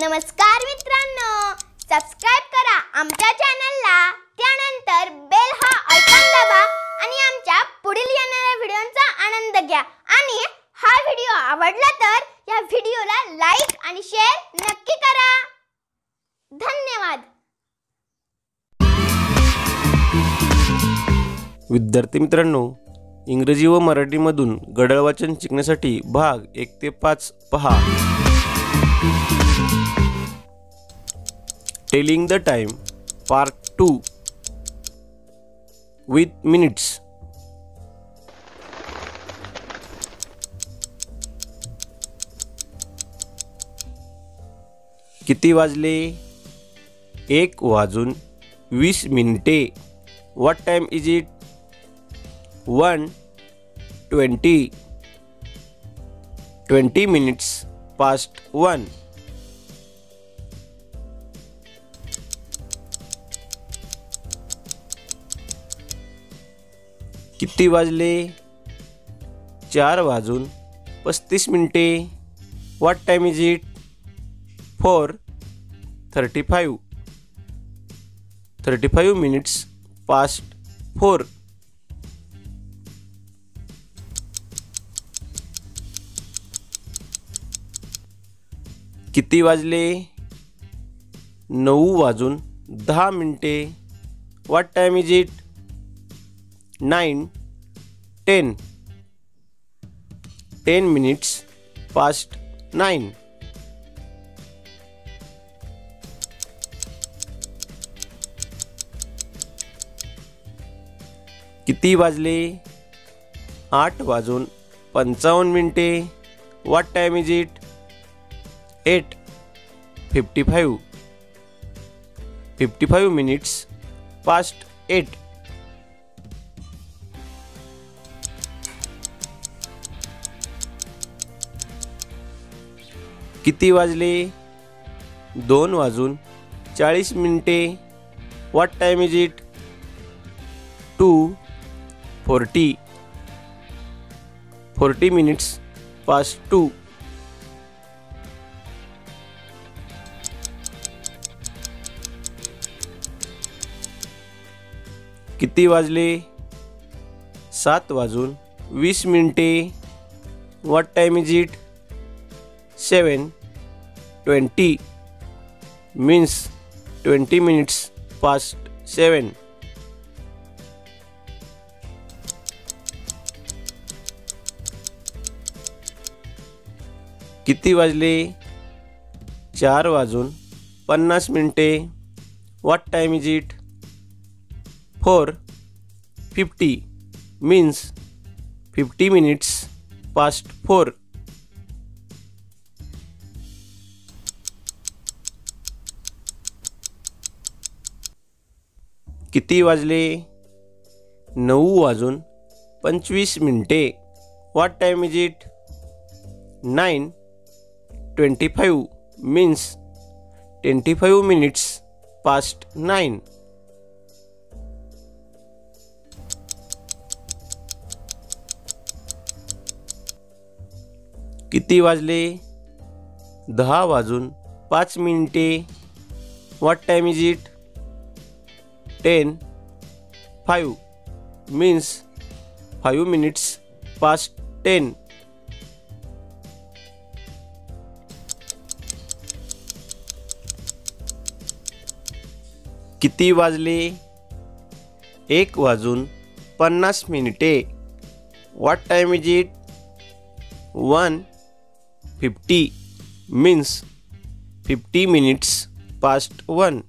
नमस्कार मित्रांनो. सबस्क्राईब करा आमच्या चॅनलला त्यानंतर बेल हा आयकॉन दाबा आणि आमच्या पुढील येणाऱ्या व्हिडिओचा आनंद घ्या. आणि हा व्हिडिओ आवडला तर या व्हिडिओला लाईक आणि शेअर नक्की करा. धन्यवाद. विद्यार्थी मित्रांनो इंग्रजी व मराठीमधून गडळ वाचन शिकण्यासाठी भाग एक ते पाच पहा. Telling the time part two with minutes किती वाजले? एक वाजून वीस मिनिटे. What time is it one twenty twenty minutes past one किती वाजले? चार वाजून पस्तीस मिनिटे. What time is it four thirty five thirty five minutes past four किती वाजले? नऊ वाजून दहा मिनटे. What time is it nine ten. Ten minutes past nine किती वाजले? आठ वाजून पंचावन्न मिनटे. What time is it eight fifty five fifty five minutes past eight वाजले? दोन वाजून चाळीस मिनिटे. What time is it two forty forty minutes pass two किती वाजले? सात वाजून वीस मिनिटे. What time is it seven twenty means twenty minutes past seven किती वाजले? चार वाजून पन्नास मिनिटे. What time is it four fifty means fifty minutes past four किती वाजले? नऊ वाजून पंचवीस मिनिटे. What time is it nine twenty five means twenty five minutes past nine किती वाजले? दहा वाजून पाच मिनिटे. What time is it ten five means five minutes past ten किती वाजले? एक वाजून पन्नास मिनिटे. What time is it one fifty means fifty minutes past one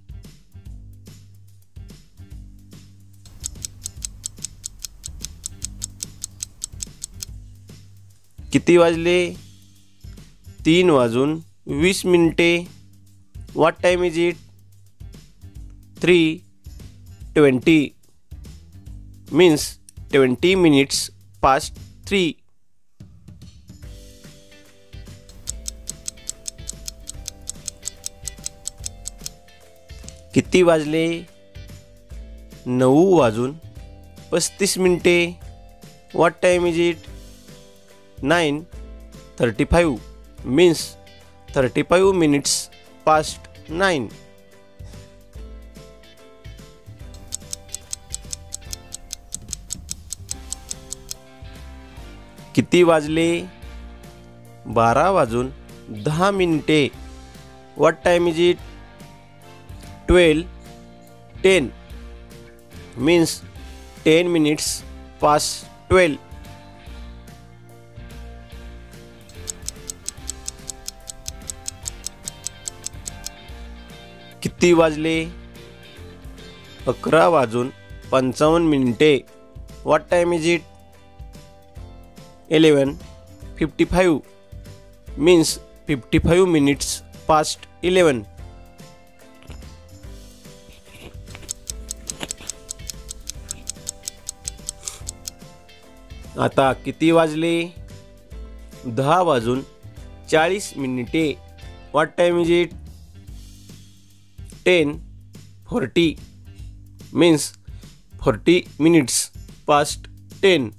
किती वाजले? तीन वाजून वीस मिनिटे. What time is it three twenty means twenty minutes past three किती वाजले? नऊ वाजून पस्तीस मिनिटे. What time is it nine thirty five means thirty five minutes past nine. किती वाजले? बारा वाजून दहा मिनिटे. What time is it twelve ten. Means ten minutes pass twelve. किती वाजले? अकरा वाजून पंचावन्न मिनिटे. What time is it eleven fifty five means fifty five minutes past eleven आता किती वाजले? दहा वाजून चाळीस मिनिटे. What time is it ten forty means forty minutes past ten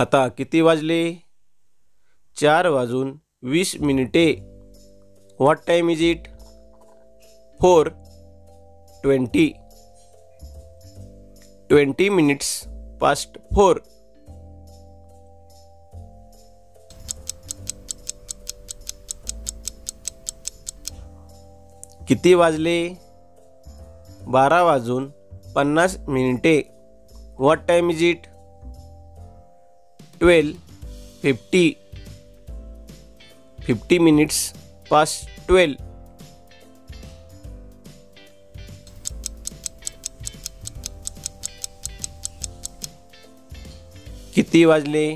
आता किती वाजले? चार वाजून वीस मिनिटे. What time is it four twenty twenty minutes past four किती वाजले? बारा वाजून पन्नास मिनिटे. What time is it twelve fifty fifty minutes pass twelve किती वाजले?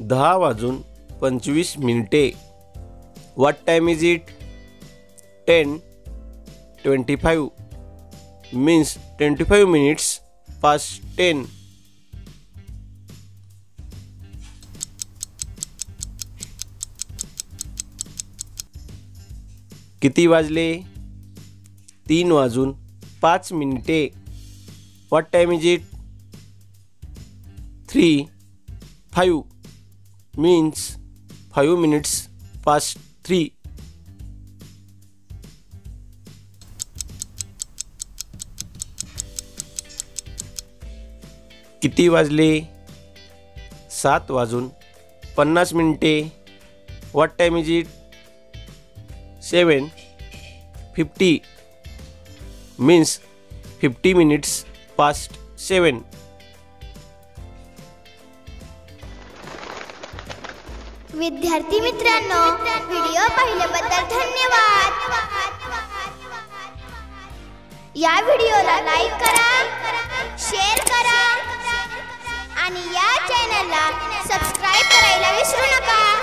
दहा वाजून पंचवीस मिनिटे. What time is it ten twenty five means twenty five minutes past ten किती वाजले? तीन वाजून पाच मिनिटे. What time is it three five means five minutes past three किती वाजले? सात वाजून पन्नास मिनिटे. What time is it seven fifty means fifty minutes past seven विद्यार्थी मित्रांनो व्हिडिओ पाहिल्याबद्दल धन्यवाद. या व्हिडिओला लाईक करा शेअर करा. आणि या चॅनलला सबस्क्राईब करायला विसरू नका.